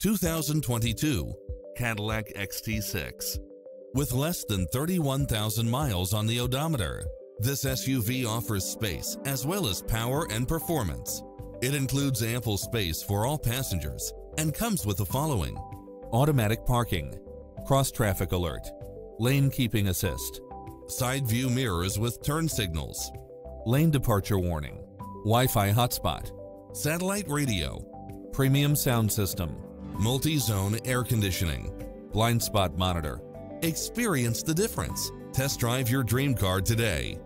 2022 Cadillac XT6. With less than 31,000 miles on the odometer, this SUV offers space as well as power and performance. It includes ample space for all passengers and comes with the following. Automatic parking, cross-traffic alert, lane keeping assist, side view mirrors with turn signals, lane departure warning, Wi-Fi hotspot, satellite radio, premium sound system, multi-zone air conditioning, blind spot monitor. Experience the difference. Test drive your dream car today.